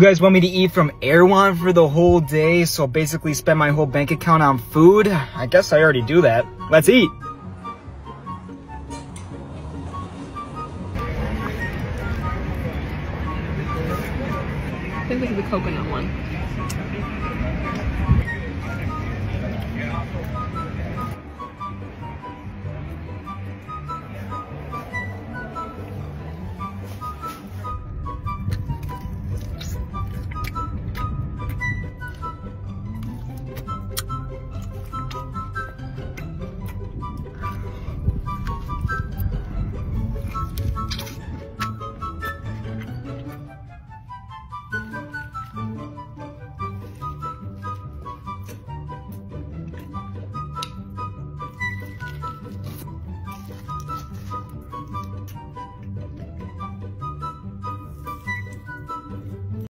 You guys want me to eat from Erewhon for the whole day, so basically spend my whole bank account on food? I guess I already do that. Let's eat. I think this is the coconut one.